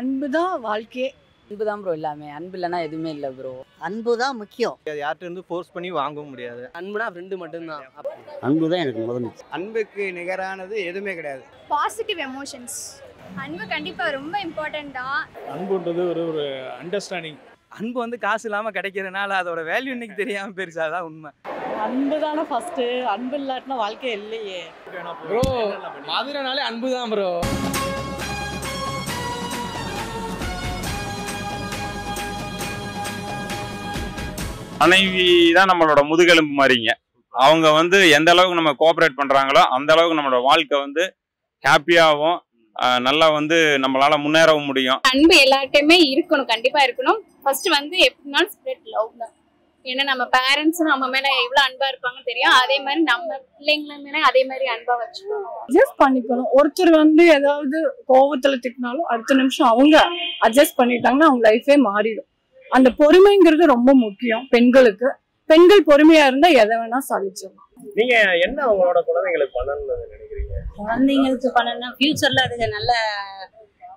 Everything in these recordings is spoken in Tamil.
அன்பு தான் வாழ்க்கையே அன்பு தான் ப்ரோ எல்லாமே. அன்பு இல்லைன்னா எதுவுமே இல்லை ப்ரோ அன்பு தான் முக்கியம் யார்கிட்ட இருந்து ஃபோர்ஸ் பண்ணி வாங்கவும் முடியாது. அன்புனா ஃப்ரெண்டு மட்டும்தான். அன்பு தான் எனக்கு முதல் அன்புக்கு நிகரானது எதுவுமே கிடையாது. பாசிட்டிவ் எமோஷன்ஸ் அன்பு கண்டிப்பா ரொம்ப இம்பார்ட்டன்ட் தான் அன்புன்றது ஒரு ஒரு அண்டர்ஸ்டாண்டிங் அன்பு வந்து காசு இல்லாம கிடைக்கிறதுனால அதோட வேல்யூ இன்னைக்கு தெரியாம போயிருச்சு. அதான் உண்மை. அன்பு தானே ஃபர்ஸ்ட் அன்பு இல்லாட்டினா வாழ்க்கை இல்லையே. ப்ரோ மதுரைனாலே அன்பு தான் ப்ரோ மனைவி தான் நம்மளோட முதுகெலும்பு மாதிரிங்க. அவங்க வந்து எந்த அளவுக்கு நம்ம கோஆப்ரேட் பண்றாங்களோ அந்த அளவுக்கு நம்மளோட வாழ்க்கை வந்து ஹாப்பியாகவும் நல்லா வந்து நம்மளால முன்னேறவும் முடியும். அன்பு எல்லார்ட்டையுமே இருக்கணும் கண்டிப்பா இருக்கணும். ஃபர்ஸ்ட் வந்து எப்படினாலும் ஸ்ப்ரெட் லவ் தான். ஏன்னா நம்ம பேரண்ட்ஸ் நம்ம மேல எவ்வளவு அன்பா இருப்பாங்கன்னு தெரியும். அதே மாதிரி நம்ம பிள்ளைங்கள மேல அதே மாதிரி அன்பா வச்சுக்கணும். அட்ஜஸ்ட் பண்ணிக்கணும். ஒருத்தர் வந்து ஏதாவது கோவத்துல திட்டினாலும் அடுத்த நிமிஷம் அவங்க அட்ஜஸ்ட் பண்ணிட்டாங்கன்னா அவங்க லைஃபே மாறிடும். அந்த பொறுமைங்கிறது ரொம்ப முக்கியம் பெண்களுக்கு. பெண்கள் பொறுமையா இருந்தா எதை வேணா சாதிச்சிடலாம். நீங்க என்ன உங்களோட குழந்தைங்களுக்கு பண்ணணும்னு நினைக்கிறீங்க? குழந்தைங்களுக்கு பண்ணணும்னா ஃபியூச்சர்ல அதுக்கு நல்ல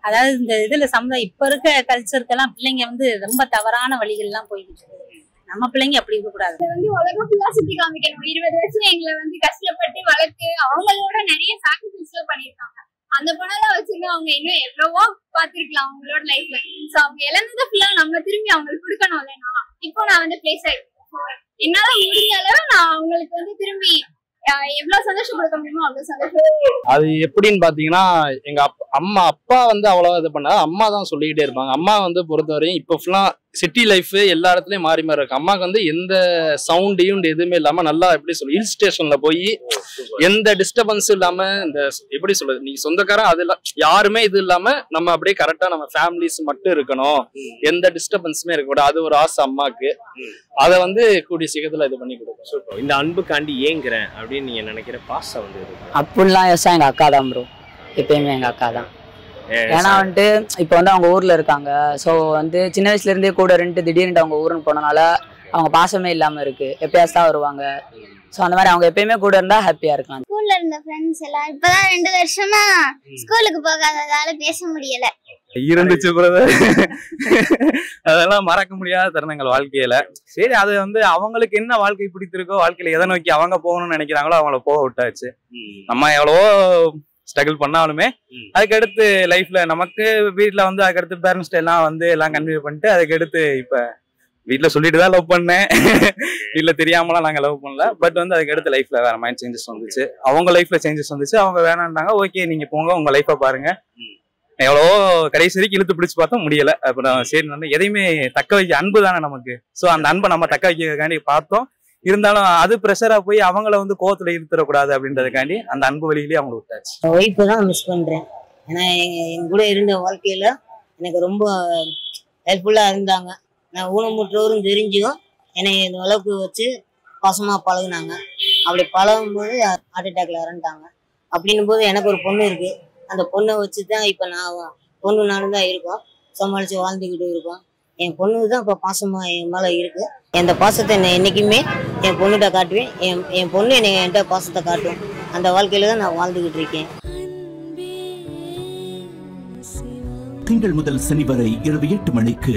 அதாவது இந்த இதுல சமுதாயம் இப்ப இருக்க கல்ச்சருக்கெல்லாம் பிள்ளைங்க வந்து ரொம்ப தவறான வழிகள்லாம் போய்கிட்டு இருக்கு. நம்ம பிள்ளைங்க அப்படி இருக்கக்கூடாது வந்து உலகம் ஃபுல்லா சுத்தி காமிக்கணும். இருபது வருஷம் எங்களை வந்து கஷ்டப்பட்டு வளர்த்து அவங்களோட நிறைய சாக்ரிஃபைஸ் பண்ணிருக்காங்க அந்த பணம்லாம் வச்சிருந்து அவங்க இன்னும் எவ்வளவோ பாத்திருக்கலாம் அவங்களோட லைஃப்ல சோ அவங்க இழந்தது ஃபுல்லா நம்ம திரும்பி அவங்களுக்கு கொடுக்கணும் இல்லைனா இப்போ நான் வந்து பிளேஸ் ஆயிருக்கேன் என்னால முடிஞ்ச அளவு நான் அவங்களுக்கு வந்து திரும்பி எவ்வளவு சந்தோஷம் கொடுக்க முடியுமோ அவ்வளவு சந்தோஷம் அது எப்படின்னு பாத்தீங்கன்னா எங்க அப் அம்மா அப்பா வந்து அவ்வளவா இது பண்ணாது அம்மா தான் சொல்லிக்கிட்டே இருப்பாங்க. அம்மா வந்து பொறுத்தவரையும் இப்போ ஃபுல்லா சிட்டி லைஃப் எல்லா இடத்துலயும் மாறி மாறி இருக்கு. அம்மாவுக்கு வந்து எந்த சவுண்டையும் எதுவுமே இல்லாம நல்லா எப்படி சொல்ல ஹில் ஸ்டேஷன்ல போய் எந்த டிஸ்டர்பன்ஸும் இல்லாம இந்த எப்படி சொல்றது நீ சொந்தக்காரன் அது யாருமே இது இல்லாம நம்ம அப்படியே கரெக்டா நம்ம ஃபேமிலிஸ் மட்டும் இருக்கணும். எந்த டிஸ்டர்பன்ஸுமே இருக்கக்கூடாது. அது ஒரு ஆசை அம்மாக்கு. அதை வந்து கூடிய சீக்கிரத்துல இது பண்ணி கொடுக்கும் இந்த அன்புக்காண்டி ஏங்குறேன் அப்படின்னு நீங்க நினைக்கிற பாசம் வந்து? அப்படிலாம் எங்க அக்கா தான் ப்ரோ எப்பயுமே எங்க அக்கா தான். ஏன்னா வந்துட்டு இப்போ வந்து அவங்க ஊர்ல இருக்காங்க. ஸோ வந்து சின்ன வயசுல இருந்தே கூட ரெண்டு திடீர்னு அவங்க ஊருன்னு போனனால அவங்க பாசமே இல்லாம இருக்கு. எப்பயாச்சும் தான் வருவாங்க. ஸோ அந்த மாதிரி அவங்க எப்பயுமே கூட இருந்தா ஹாப்பியா இருக்கலாம். ஸ்கூல்ல இருந்த ஃப்ரெண்ட்ஸ் எல்லாம் இப்பதான் ரெண்டு வருஷமா ஸ்கூலுக்கு போகாததால பேச முடியல. இருந்துச்சு பிரதர் அதெல்லாம் மறக்க முடியாத தருணங்கள் வாழ்க்கையில. சரி அது வந்து அவங்களுக்கு என்ன வாழ்க்கை பிடித்திருக்கோ வாழ்க்கையில எதை நோக்கி அவங்க போகணும்னு நினைக்கிறாங்களோ அவங்கள போக விட்டாச்சு. நம்ம எவ்வளவோ ஸ்ட்ரகிள் பண்ணாலுமே அதுக்கடுத்து லைஃப்ல நமக்கு வீட்ல வந்து அதுக்கடுத்து பேரண்ட்ஸ் எல்லாம் வந்து எல்லாம் கன்வியூ பண்ணிட்டு அதுக்கடுத்து இப்ப வீட்ல சொல்லிட்டு தான் லவ் பண்ணேன். வீட்ல தெரியாமலாம் நாங்க லவ் பண்ணல. பட் வந்து அதுக்கடுத்து லைஃப்ல வேற மைண்ட் சேஞ்சஸ் வந்துச்சு. அவங்க லைஃப்ல சேஞ்சஸ் வந்துச்சு. அவங்க வேணான்ட்டாங்க ஓகே நீங்க போங்க. உங்க லைஃப்பை பாருங்க. எவ்வளவோ கடைசி வரைக்கும் இழுத்து பிடிச்சு பார்த்தா முடியல. அப்புறம் சரி நம்ம எதையுமே தக்க வைக்க அன்பு தானே நமக்கு. ஸோ அந்த அன்பை நம்ம தக்க வைக்கிறதுக்காண்டி பார்த்தோம். இருந்தாலும் அது ப்ரெஷரா போய் அவங்கள வந்து கோவத்துல இழுத்துடக்கூடாது அப்படின்றதுக்காண்டி அந்த அன்பு வழியிலேயே அவங்களை விட்டாச்சு. ஒய்ஃபு தான் மிஸ் பண்றேன். ஏன்னா எங்க கூட இருந்த வாழ்க்கையில எனக்கு ரொம்ப ஹெல்ப்ஃபுல்லா இருந்தாங்க. நான் ஊனமுற்றோரும் தெரிஞ்சும் என்னை இந்த அளவுக்கு வச்சு பாசமா பழகுனாங்க. அப்படி பழகும்போது ஹார்ட் அட்டாக்ல இறந்துட்டாங்க. அப்படின்னும் போது எனக்கு ஒரு பொண்ணு இருக்கு. அந்த பொண்ணை வச்சு தான் இப்போ நான் பொண்ணு நானும் தான் இருக்கோம். சமாளிச்சு வாழ்ந்துக்கிட்டு இருக்கோம். என் பொண்ணு தான் இப்போ பாசமா என் மேல இருக்கு. அந்த பாசத்தை நான் என்னைக்குமே என் பொண்ணுகிட்ட காட்டுவேன். என் என் பொண்ணு என்னை என்கிட்ட பாசத்தை காட்டும். அந்த வாழ்க்கையில தான் நான் வாழ்ந்துகிட்டு இருக்கேன். திங்கள் முதல் சனி வரை இரவு எட்டு மணிக்கு